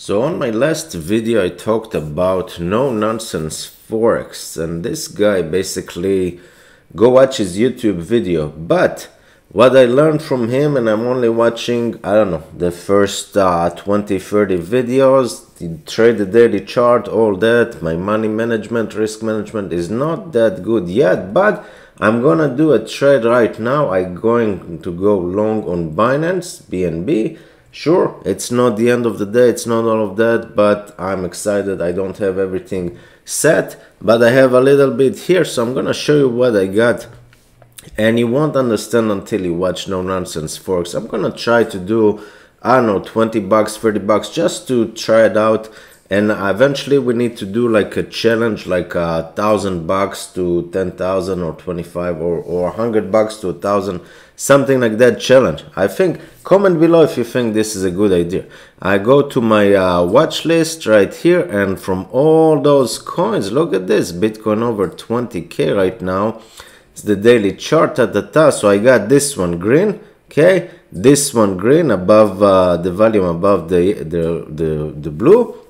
So on my last video I talked about no nonsense forex and this guy basically go watch his YouTube video. But what I learned from him and I'm only watching I don't know the first uh, 20 30 videos the trade the daily chart all that my money management risk management is not that good yet but I'm gonna do a trade right now. I'm going to go long on Binance BNB Sure, it's not the end of the day, it's not all of that, but I'm excited. I don't have everything set, but I have a little bit here, so I'm gonna show you what I got. And you won't understand until you watch No Nonsense Forex. I'm gonna try to do, I don't know, 20 bucks, 30 bucks, just to try it out and eventually we need to do like a challenge like a thousand bucks to 10,000 or 25 or, or 100 bucks to a thousand something like that challenge. I think comment below if you think this is a good idea. I go to my uh, watch list right here and from all those coins look at this bitcoin over 20k right now. It's the daily chart at the top. So i got this one green okay? This one green above uh, the volume above the the the, the blue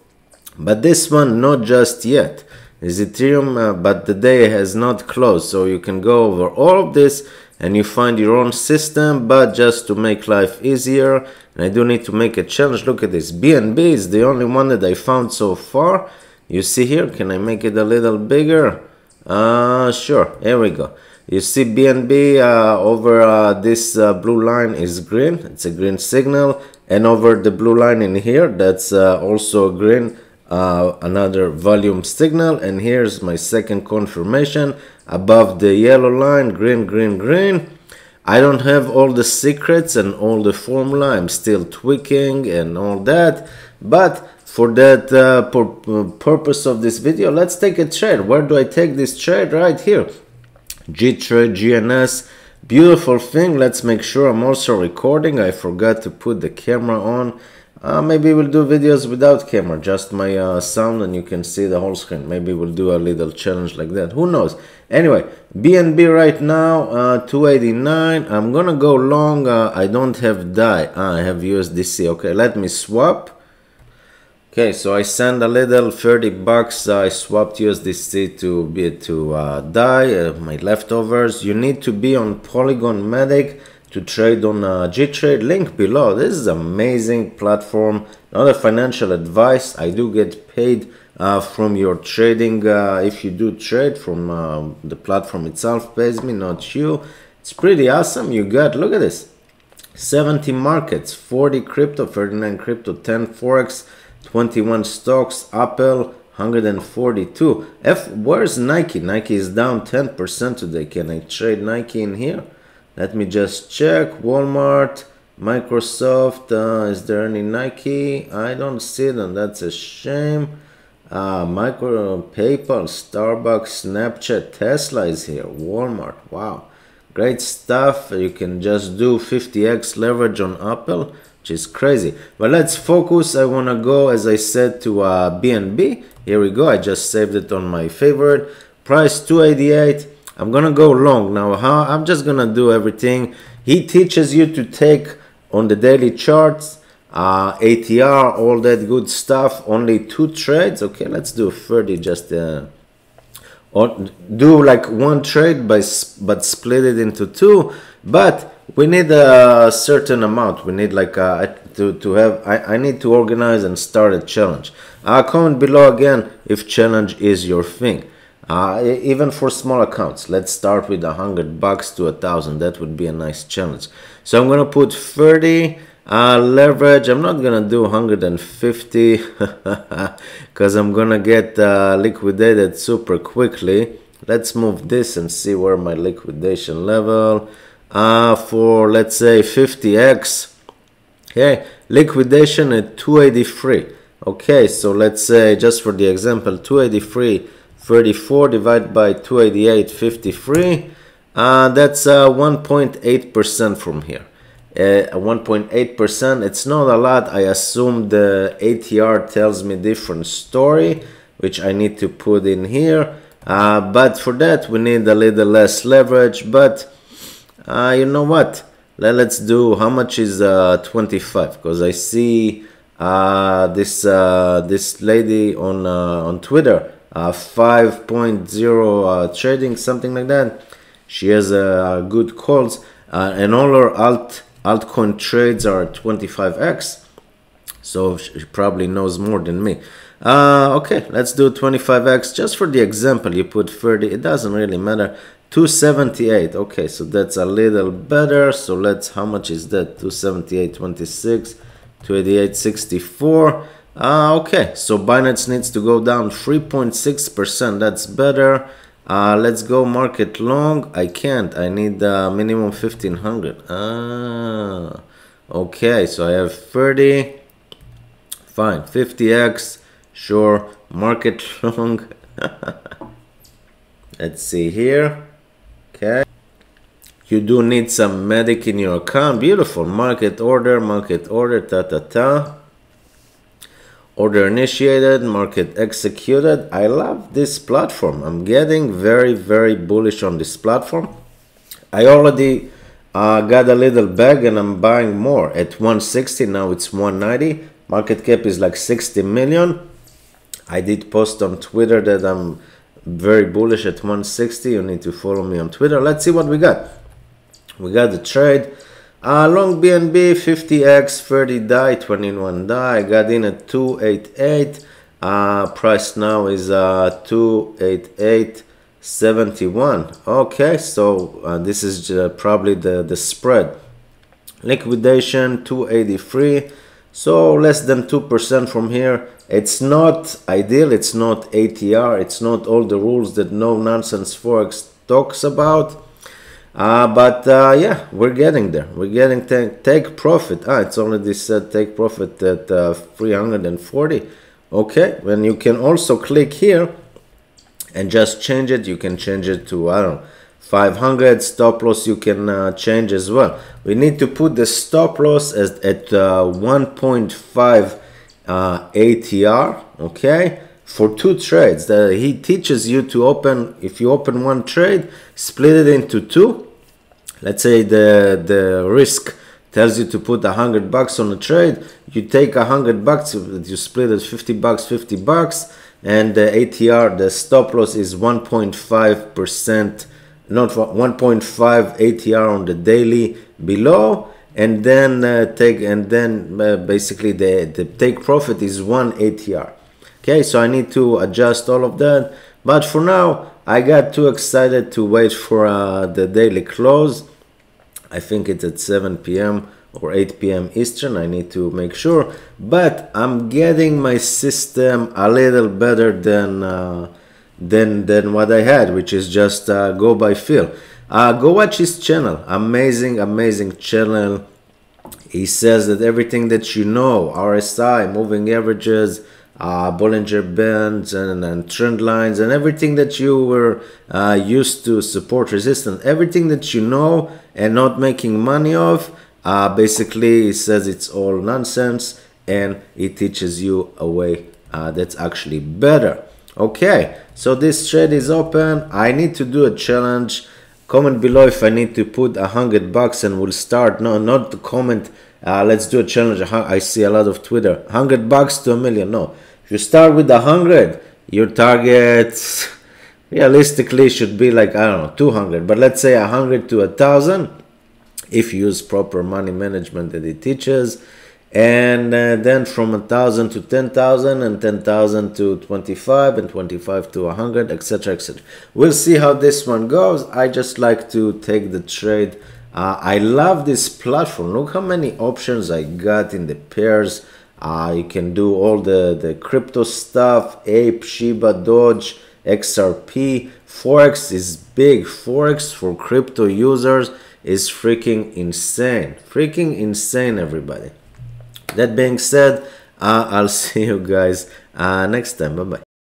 but this one not just yet. Is ethereum uh, but the day has not closed so you can go over all of this and you find your own system but just to make life easier and i do need to make a challenge. Look at this. Bnb is the only one that i found so far. You see here can i make it a little bigger? Uh sure. Here we go. You see BNB uh, over uh, this uh, blue line is green. It's a green signal. And over the blue line in here that's uh, also green uh, another volume signal and here's my second confirmation. Above the yellow line green green green. I don't have all the secrets and all the formula. I'm still tweaking and all that. But for that uh, pur purpose of this video let's take a trade where do I take this trade right here. G-Trade GNS beautiful thing. Let's make sure I'm also recording. I forgot to put the camera on uh, maybe we'll do videos without camera, just my uh, sound and you can see the whole screen. Maybe we'll do a little challenge like that. Who knows? Anyway, BNB right now, uh, 289. I'm gonna go long. Uh, I don't have DAI. Ah, I have USDC. Okay, let me swap. Okay, so I send a little 30 bucks. I swapped USDC to be to uh, DAI, uh, my leftovers. You need to be on Polygon Matic to trade on uh, G-Trade link below. This is amazing platform. Not a financial advice. I do get paid uh, from your trading. Uh, if you do trade from uh, the platform itself pays me, not you. It's pretty awesome. You got, look at this. 70 markets, 40 crypto, 39 crypto, 10 Forex, 21 stocks, Apple, 142. F, where's Nike? Nike is down 10% today. Can I trade Nike in here? Let me just check. Walmart, Microsoft. Uh, is there any Nike? I don't see them. That's a shame. Uh, micro, PayPal, Starbucks, Snapchat, Tesla is here. Walmart. Wow. Great stuff. You can just do 50x leverage on Apple, which is crazy. But let's focus. I want to go, as I said, to uh, BNB. Here we go. I just saved it on my favorite. Price 288 I'm gonna go long now. How I'm just gonna do everything. He teaches you to take on the daily charts, uh, ATR, all that good stuff. Only two trades. Okay, let's do 30. Just uh, or do like one trade, by but split it into two. But we need a certain amount. We need like a, to to have. I I need to organize and start a challenge. Uh, comment below again if challenge is your thing. Uh, even for small accounts, let's start with a hundred bucks to a thousand. That would be a nice challenge. So I'm gonna put 30 uh, leverage. I'm not gonna do 150 because I'm gonna get uh, liquidated super quickly. Let's move this and see where my liquidation level. Uh, for let's say 50x. Okay, liquidation at 283. Okay, so let's say just for the example, 283 34 divided by 288 53 uh, that's 1.8% uh, from here. 1.8% uh, it's not a lot. I assume the ATR tells me different story which I need to put in here. Uh, but for that we need a little less leverage. But you know what? Let's do how much is uh, 25 because I see this this lady on on Twitter, uh, 5.0 uh, trading, something like that. She has uh, good calls, and all her alt altcoin trades are 25x. So she probably knows more than me. okay, let's do 25x just for the example. You put 30, it doesn't really matter. 278 okay so that's a little better so let's how much is that 278 26 288 64 uh, okay. So Binance needs to go down 3.6 percent. That's better. Uh, let's go market long. I can't. I need uh, minimum 1500 ah okay. So I have 30 fine. 50x sure. Market long. Let's see here. Okay. You do need some Matic in your account. Beautiful. Market order, market order, ta ta ta. Order initiated, market executed. I love this platform. I'm getting very, very bullish on this platform. I already uh, got a little bag and I'm buying more at 160. Now it's 190. Market cap is like 60 million. I did post on Twitter that I'm very bullish at 160 you need to follow me on twitter let's see what we got we got the trade uh, long bnb 50x 30 DAI 21 DAI. Got in at 288 uh, price now is uh 288 71 okay so uh, this is uh, probably the the spread. Liquidation 283 so less than 2% from here. It's not ideal, it's not ATR, it's not all the rules that no nonsense Forex talks about. Uh, but uh, yeah, we're getting there. We're getting take, take profit. Ah, it's already said take profit at uh, 340. Okay, when you can also click here and just change it. You can change it to, I don't know, 500 stop loss you can uh, change as well. We need to put the stop loss as, at uh, 1.5 uh, ATR, okay, for two trades. That he teaches you to open, if you open one trade, split it into two. Let's say the, the risk tells you to put a hundred bucks on a trade. You take a hundred bucks, you split it 50 bucks, 50 bucks, and the ATR, the stop loss is 1.5%, not 1.5 ATR on the daily below and then uh, take and then uh, basically the, the take profit is one ATR okay so I need to adjust all of that but for now I got too excited to wait for uh, the daily close I think it's at 7 p.m. or 8 p.m. Eastern I need to make sure but I'm getting my system a little better than uh, than than what I had which is just uh, go by feel uh, go watch his channel. Amazing, amazing channel. He says that everything that you know, RSI, moving averages, uh, Bollinger Bands and, and, trend lines and everything that you were uh, used to support resistance, everything that you know and not making money of, uh, basically says it's all nonsense and he teaches you a way uh, that's actually better. Okay, so this trade is open. I need to do a challenge. Comment below if I need to put a hundred bucks and we'll start. No not the comment. Uh, let's do a challenge. I see a lot of Twitter. Hundred bucks to a million. No if you start with a hundred your target realistically should be like I don't know 200 but let's say a hundred to a thousand if you use proper money management that it teaches and uh, then from a thousand to 10,000 and 10,000 to 25 and 25 to 100 etc etc we'll see how this one goes. I just like to take the trade. Uh, I love this platform. Look how many options I got in the pairs uh, you can do all the the crypto stuff ape Shiba Doge XRP Forex is big Forex for crypto users is freaking insane freaking insane everybody that being said, uh, I'll see you guys uh, next time. Bye bye.